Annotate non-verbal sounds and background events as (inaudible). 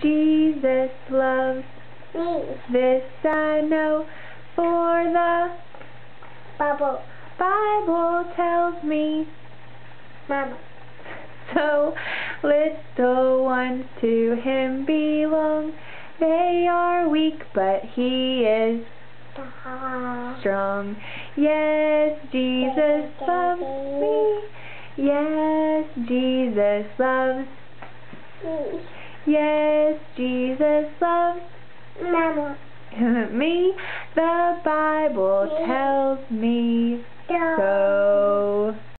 Jesus loves Me. this I know, for the Bubble. Bible tells me Mama. so. Little ones to him belong. They are weak, but he is strong. Yes, Jesus loves me. Yes, Jesus loves. Yes, Jesus loves Mama. (laughs) me. The Bible tells me.